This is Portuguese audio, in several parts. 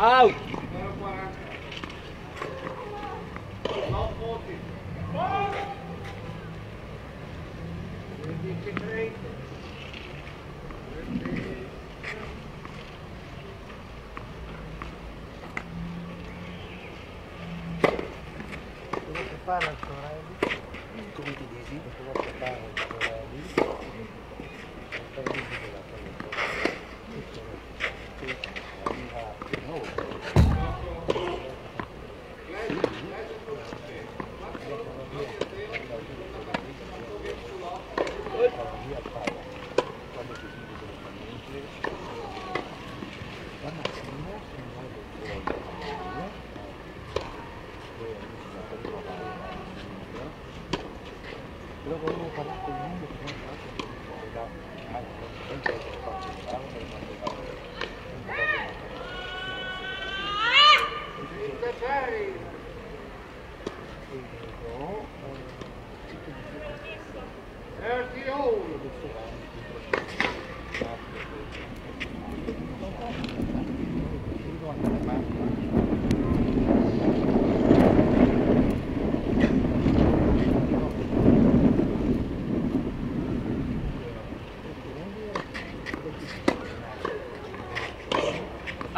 Out! La sorella? Come ti dici? La sorella? Per dire la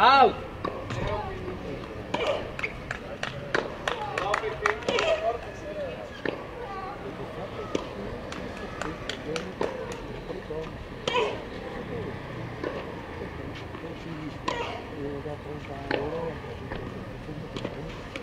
Out! Thank you.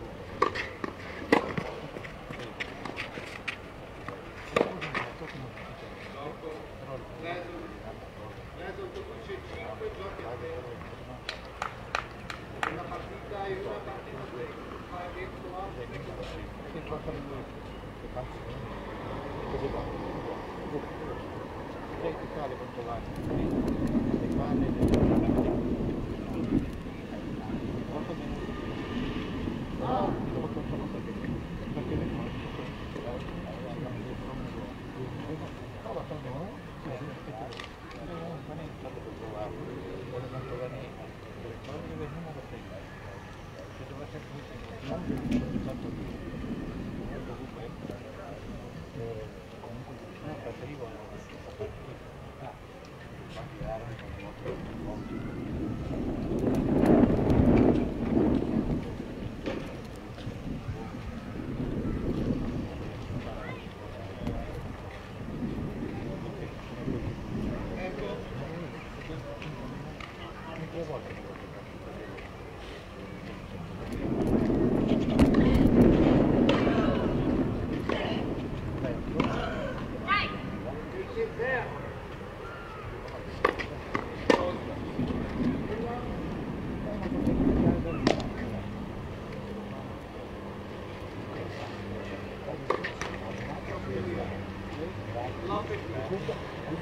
Thank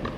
you.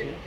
Thank.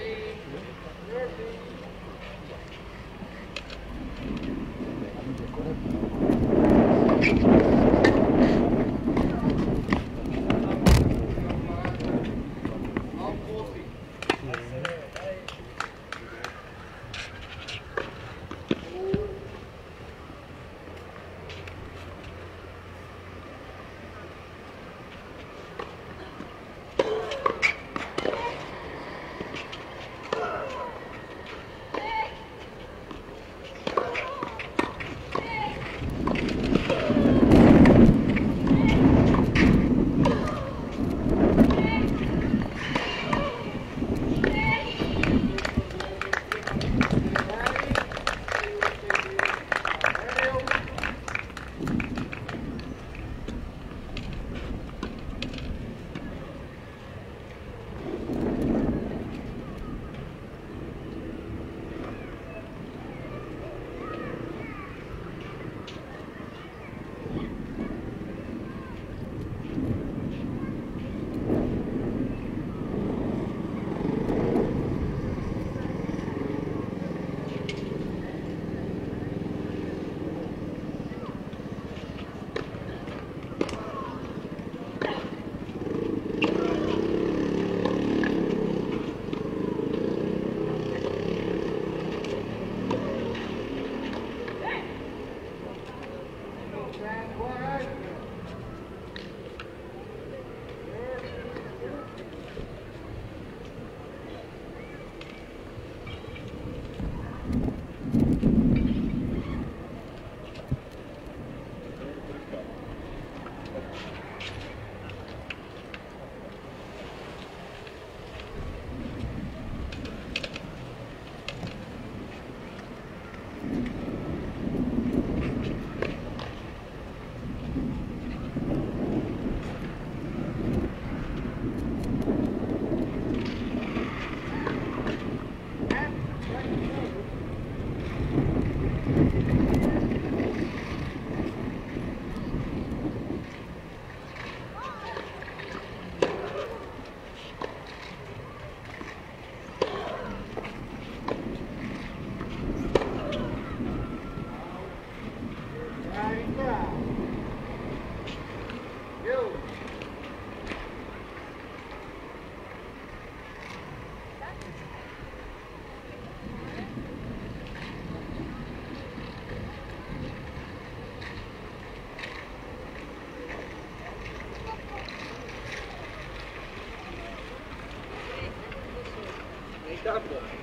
Fica rápido.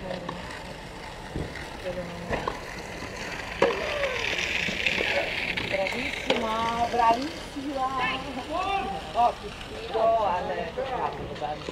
Fuori, quello non è. Bravissima, bravissima! Oh, che schifo, Ale, bravo, bello.